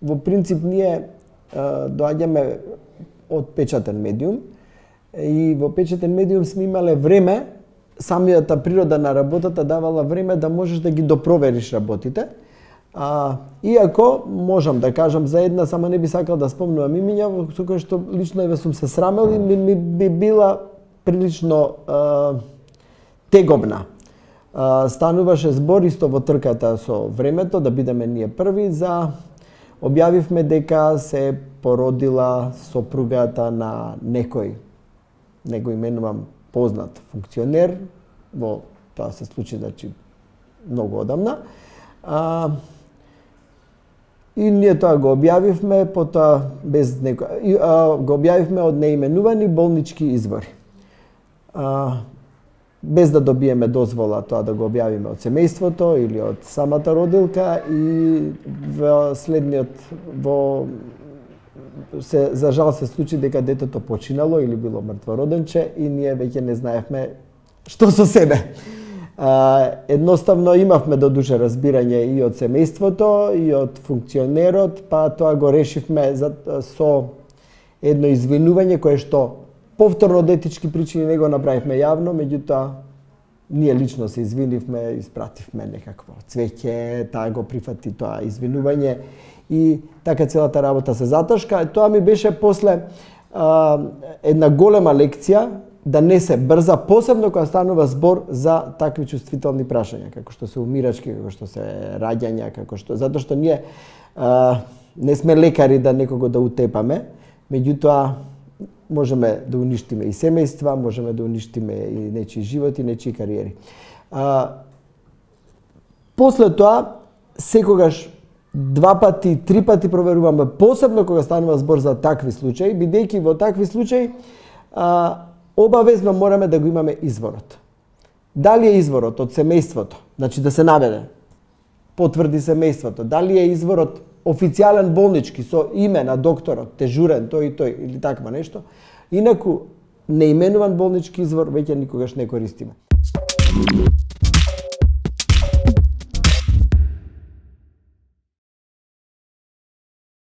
Во принцип ние доаѓаме од печатен медиум и во печатен медиум сме имале време самијата природа на работата давала време да можеш да ги допровериш работите. А, иако можам да кажам за една, само не би сакал да спомнувам имиња, со кој што лично еве сум се срамел и ми, ми би била прилично а, тегобна. Стануваше збор исто во трката со времето да бидеме ние први за објавивме дека се породила сопругата на некој не го именувам познат функционер, во тоа се случи значи многу одамна. А, и ние тоа го објавивме, потоа без некој. а, го објавивме од неименувани болнички извори. А, без да добиеме дозвола тоа да го објавиме од семејството или од самата родилка и во следниот во се за жал се случи дека детето починало или било мртвороденче и ние веќе не знаевме што со себе. А, едноставно имавме до душа разбирање и од семејството и од функционерот, па тоа го решивме за, со едно извинување кое што повторно од етички причини не го направивме јавно, меѓутоа ние лично се извинивме, испративме некакво цвеќе, таа го прифати тоа извинување и така целата работа се заташка. Тоа ми беше после а, една голема лекција да не се брза, посебно кога станува збор за такви чувствителни прашања, како што се умирачки, како што се раѓања, како што затоа што ние а, не сме лекари да некого да утепаме, меѓутоа можеме да уништиме и семејства, можеме да уништиме и нечи живот и нечи кариери. А, после тоа, секогаш два пати, три пати проверуваме, посебно кога станува збор за такви случаи, бидејќи во такви случаи а, обавезно мораме да го имаме изворот. Дали е изворот од семејството, значи да се наведе, потврди семејството, дали е изворот официјален болнички со име на докторот, тежурен, тој и тој, или таква нешто, инаку неименуван болнички извор веќе никогаш не користиме.